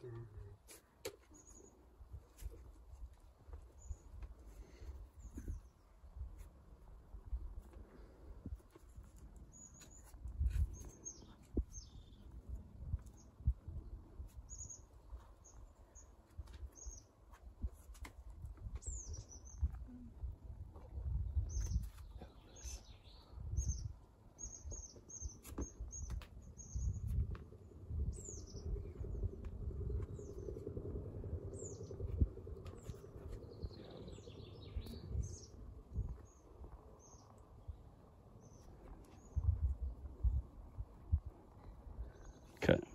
Krishna. Okay.